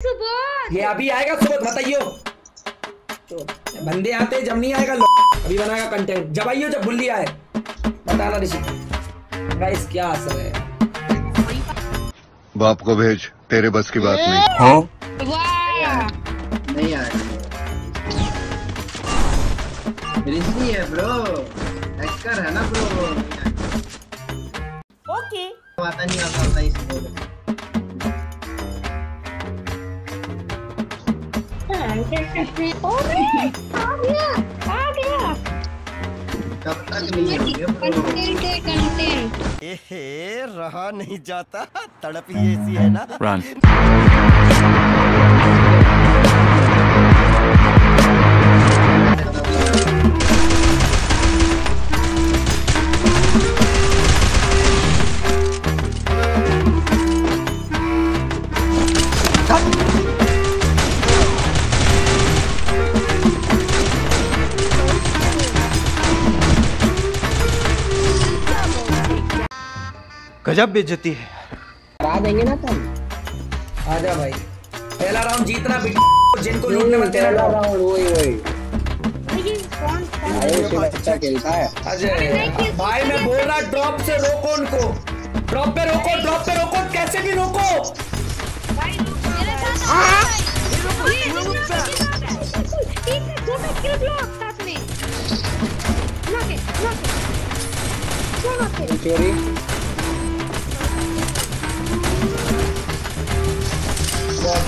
सुबह ये अभी आएगा सुबह बताइयो। तो बंदे आते जब नहीं आएगा अभी बनाएगा कंटेंट जब आइयो जब बुल्ली आए। बताना ऋषि गाइस क्या असर है? बाप को भेज तेरे बस की बात नहीं। वाह। नहीं आया। ऋषि है ब्रो हैकर है ना ब्रो ओके। पता नहीं आता रहा नहीं जाता तड़प ही ऐसी है ना Run. गजब बेइज्जती है। हरा देंगे ना तुम। आजा भाई। पहला राउंड जीतना बिट जिनको लूटने मत तेरा ये कौन कौन? अजय। भाई मैं बोल रहा ड्रॉप से रोको उनको। ड्रॉप पे रोको ड्रॉप पे रोको कैसे भी रोको। मेरे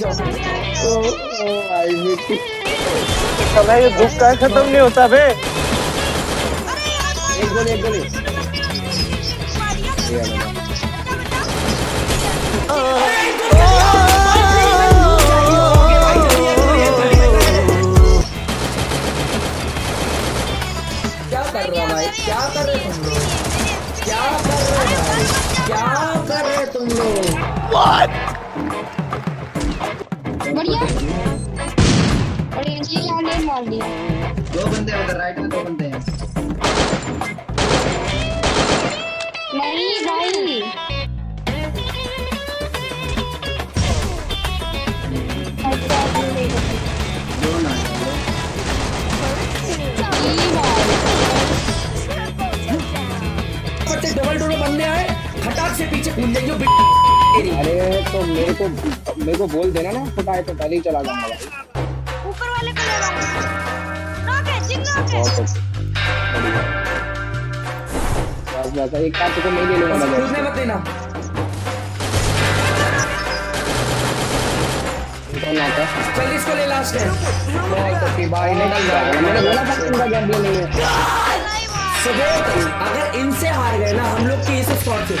समय ये दुख का खत्म नहीं होता बे क्या कर रहा भाई क्या कर रहे तुम लोग क्या कर रहे भाई क्या कर रहे तुम लोग बढ़िया। बढ़िया जी लाले मार दिया। दो बंदे उधर राइट में दो बंदे हैं। नहीं भाई। डबल डोर बंदे आए खटाक से पीछे कूद बिट अरे तो मेरे को मेरे को बोल देना ना फटाए तो पहले ही चला जाऊँगा भाई। ऊपर वाले को ले बहुत बस बस एक काट को नहीं ले लूँगा मैं। कूदने मत देना। कौन आता है। चल इसको ले लास्ट है। नहीं तो भाई नहीं जाएगा मैंने बोला था इनका गेम प्ले नहीं है। सुबह अगर इनसे हार गए ना हम लोग की इस स्पॉट से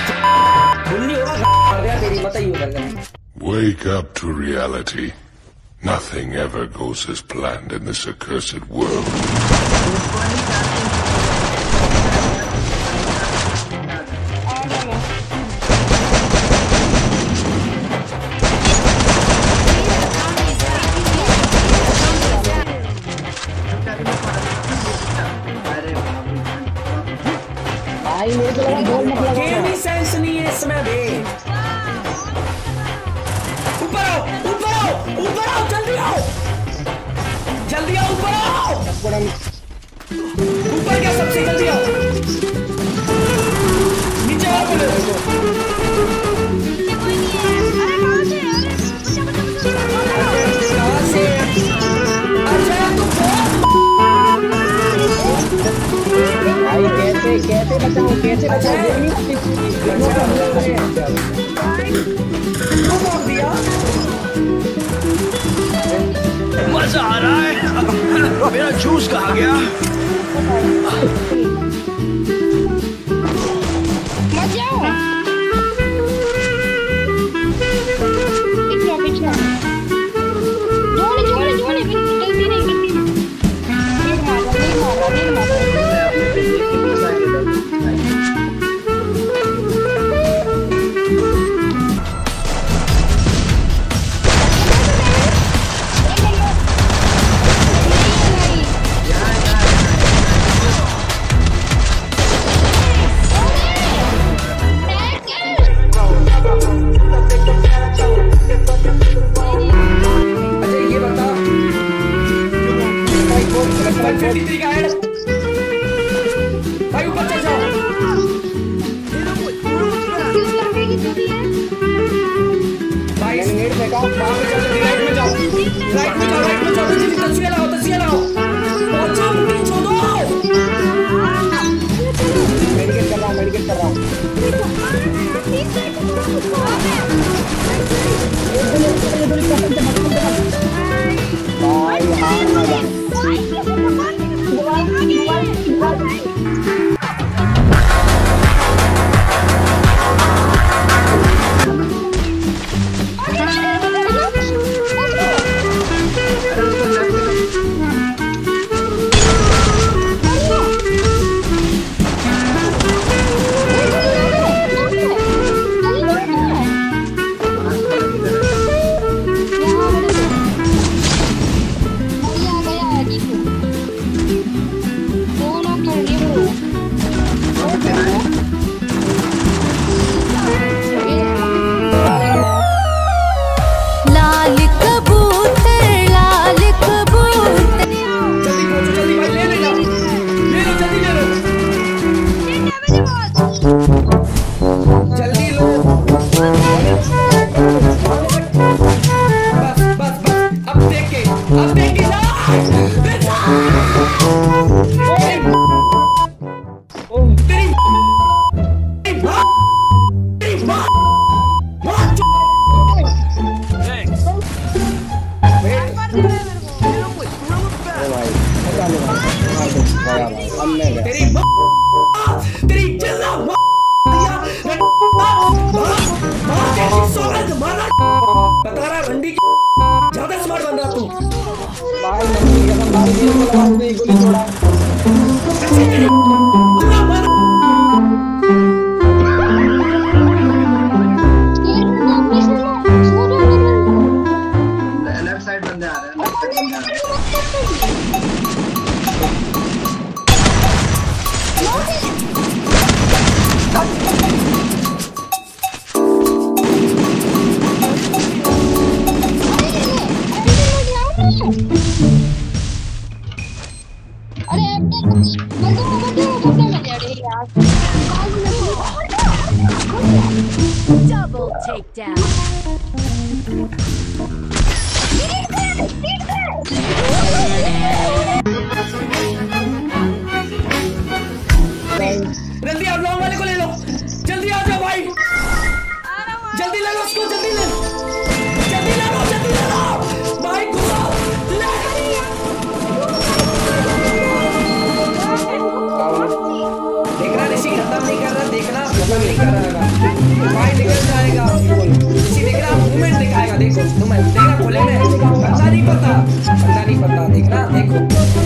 भूलनी होगा हार गया तेरी मत ही कर देना Wake up to reality. Nothing ever goes as planned in this accursed world. आओ ऊपर क्या सबसे जल्दी आओ? नीचे आओ बोले अच्छा कैसे कैसे बचाऊं कैसे बचाऊं आ रहा है। मेरा जूस कहा गया? Thank you. Thank